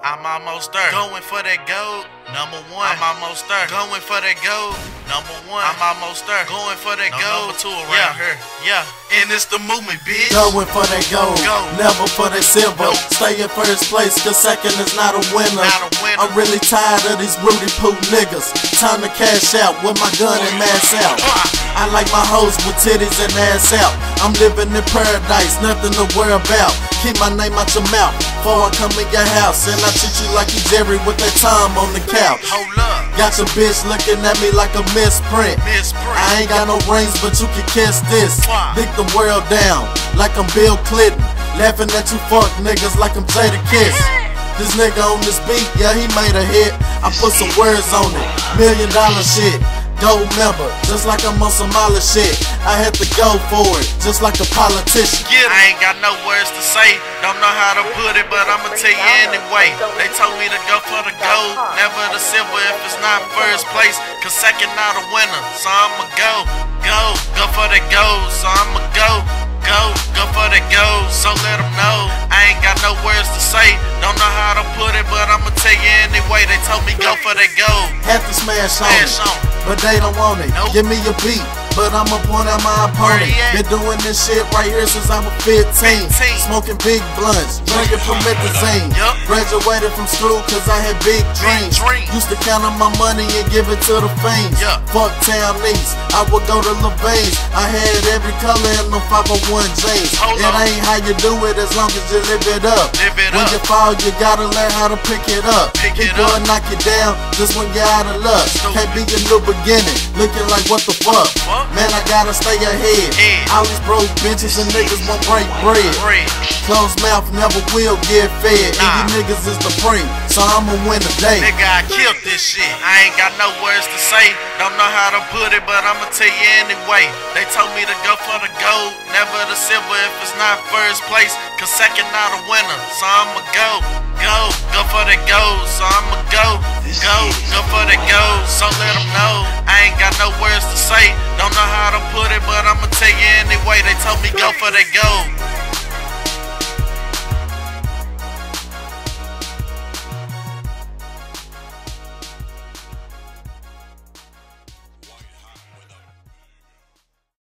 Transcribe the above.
I'm almost there. Going for that gold. Number one. I'm almost there. Going for that gold. Number one. I'm almost there. Going for that no, gold. Number two around yeah. here. Yeah. And it's the movement, bitch. Going for that gold. gold. Never for that silver. Nope. Stay in first place, cause second is not a winner. Not a winner. I'm really tired of these Rudy Poo niggas. Time to cash out with my gun and mass out. Uh. I like my hoes with titties and ass out. I'm living in paradise, nothing to worry about. Keep my name out your mouth before I come in your house. And I treat you like you Jerry with that time on the couch. Hold up. Got your bitch looking at me like a misprint. misprint. I ain't got no rings, but you can kiss this. Dick the world down like I'm Bill Clinton. Laughing at you fuck niggas like I'm Jada Kiss. This nigga on this beat, yeah, he made a hit. I put some words on it. Million dollar shit gold member, just like I'm on some other shit. I had to go for it, just like a politician. Get I ain't got no words to say, don't know how to put it, but I'ma tell you anyway. They told me to go for the gold, never the silver if it's not first place, cause second not a winner. So I'ma go, go, go for the gold, so I'ma go, go, go for the gold, so let them know. I ain't got no words to for the gold. Have to smash on. Smash on but they don't want it. Nope. Give me a beat but I'ma point out my opponent. Been doing this shit right here since I was 15. 15. Smoking big blunts, drinking promethazine. Yep. Graduated from school cause I had big dreams. Used to count on my money and give it to the fiends. Fuck town needs, I would go to Levi's. I had every color in the 501 J's. It ain't how you do it as long as you live it up. Live it when up. you fall, you gotta learn how to pick it up. Pick People it up. knock you down just when you're out of luck. Can't be a new beginning, looking like what the fuck. What? Man, I gotta stay ahead. Yeah. All these broke bitches and niggas won't break bread. bread. Closed mouth never will get fed. Nah. And you niggas is the prey, so I'ma win the day. Nigga, I killed this shit. I ain't got no words to say. Don't know how to put it, but I'ma tell you anyway. They told me to go for the gold, never the silver if it's not first place. Cause second not a winner, so I'ma go, go, go for the gold, so I'ma go, go, go for the gold, so let them know. I ain't got no words to say, don't know how to put it, but I'ma tell you anyway. They told me go for the gold.